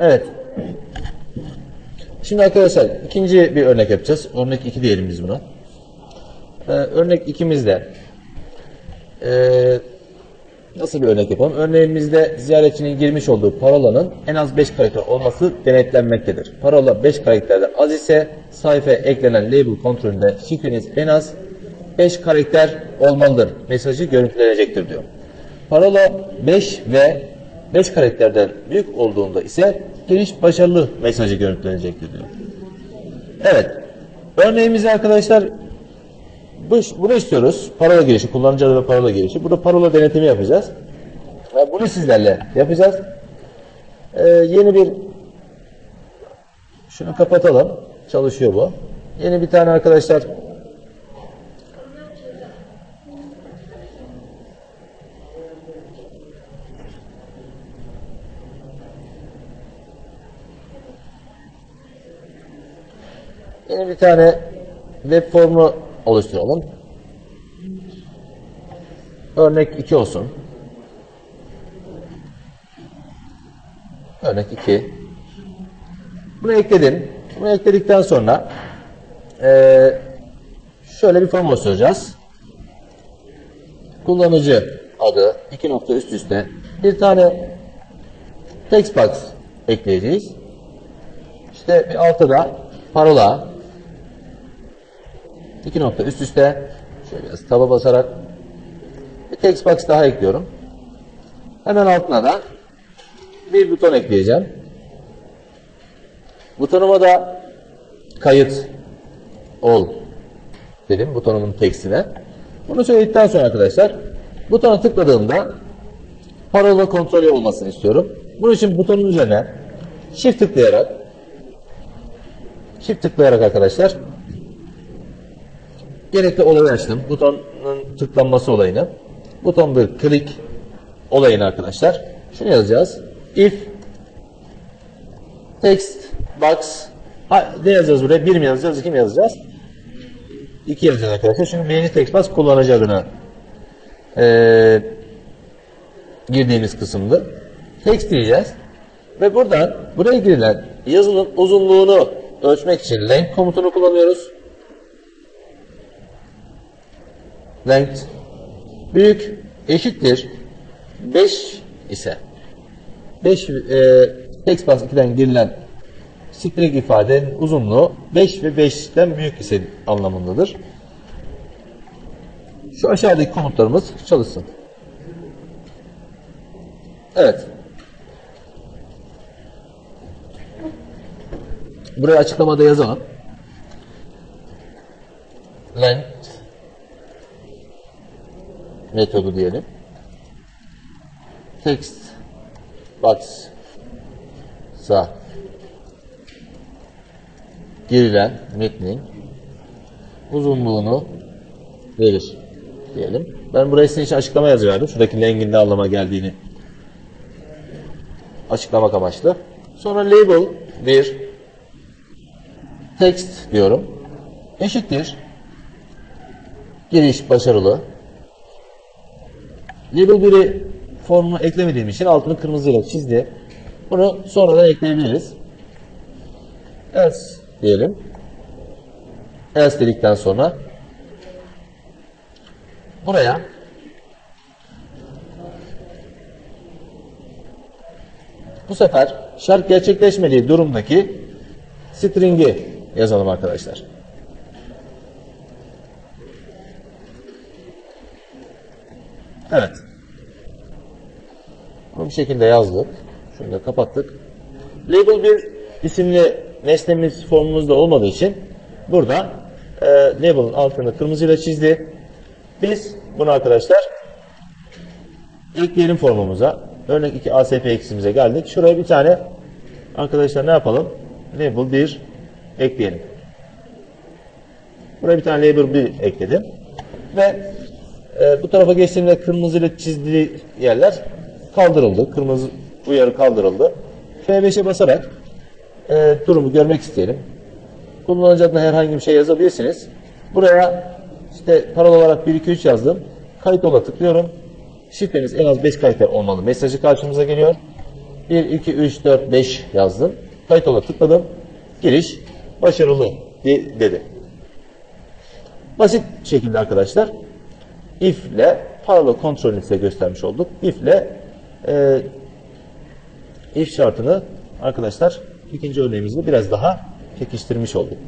Evet. Şimdi arkadaşlar ikinci bir örnek yapacağız. Örnek 2 diyelim biz buna. Ee, örnek ikimizde ee, nasıl bir örnek yapalım? Örneğimizde ziyaretçinin girmiş olduğu parolanın en az 5 karakter olması denetlenmektedir. Parola 5 karakterden az ise sayfaya eklenen label kontrolünde şifreniz en az 5 karakter olmalıdır. Mesajı görüntülenecektir diyor. Parola 5 ve 5 karakterden büyük olduğunda ise giriş başarılı mesajı görüntülenecektir diyor. Evet. Örneğimizde arkadaşlar bu, bunu istiyoruz. Parola girişi, kullanıcı adı ve parola girişi. Burada parola denetimi yapacağız. Ve bunu sizlerle yapacağız. Ee, yeni bir şunu kapatalım. Çalışıyor bu. Yeni bir tane arkadaşlar Yeni bir tane web formu oluşturalım. Örnek 2 olsun. Örnek 2. Bunu ekledim. Bunu ekledikten sonra eee, şöyle bir form oluşturacağız. Kullanıcı adı iki nokta üst üste bir tane text box ekleyeceğiz. İşte bir altta da parola iki nokta üst üste şöyle biraz taba basarak bir text box daha ekliyorum. Hemen altına da bir buton ekleyeceğim. Butonuma da kayıt ol dedim butonumun tekstine. Bunu söyledikten sonra arkadaşlar butona tıkladığımda parola kontrolü olmasını istiyorum. Bunun için butonun üzerine shift tıklayarak shift tıklayarak arkadaşlar gerekli olayı açtım. Butonun tıklanması olayını. Buton bir click olayını arkadaşlar. Şunu yazacağız. If text box ha, ne yazacağız buraya? Bir mi yazacağız? iki mi yazacağız? İki yazacağız arkadaşlar. Çünkü birinci text box kullanıcı adına ee, girdiğimiz kısımdı. Text diyeceğiz. Ve buradan buraya girilen yazının uzunluğunu ölçmek için length komutunu kullanıyoruz. Length büyük eşittir 5 ise 5 e, text box 2'den girilen string ifadenin uzunluğu 5 ve 5'ten büyük ise anlamındadır. Şu aşağıdaki komutlarımız çalışsın. Evet. Buraya açıklamada yazalım. Length metodu diyelim. Text box sa girilen metnin uzunluğunu verir diyelim. Ben buraya sizin için açıklama yazıverdim. Şuradaki lengin ne anlama geldiğini açıklamak amaçlı. Sonra label bir text diyorum. Eşittir. Giriş başarılı. Label 1'i formuna eklemediğim için altını kırmızıyla çizdi. Bunu sonradan ekleyebiliriz. Else diyelim. Else dedikten sonra buraya bu sefer şart gerçekleşmediği durumdaki string'i yazalım arkadaşlar. Evet. Bunu bir şekilde yazdık. Şunu da kapattık. Label 1 isimli nesnemiz formumuzda olmadığı için burada e, label'ın altını kırmızıyla çizdi. Biz bunu arkadaşlar ekleyelim formumuza. Örnek 2 ASP eksimize geldik. Şuraya bir tane arkadaşlar ne yapalım? Label 1 ekleyelim. Buraya bir tane label 1 ekledim. Ve e, bu tarafa geçtiğimde kırmızı ile çizdiği yerler kaldırıldı. Kırmızı uyarı kaldırıldı. F5'e basarak e, durumu görmek isteyelim. Kullanıcı adına herhangi bir şey yazabilirsiniz. Buraya işte parola olarak 1, 2, 3 yazdım. Kayıt ola tıklıyorum. Şifreniz en az 5 karakter olmalı. Mesajı karşımıza geliyor. 1, 2, 3, 4, 5 yazdım. Kayıt ola tıkladım. Giriş başarılı de- dedi. Basit şekilde arkadaşlar if ile parola kontrolünü size göstermiş olduk. If ile e, if şartını arkadaşlar ikinci örneğimizde biraz daha pekiştirmiş olduk.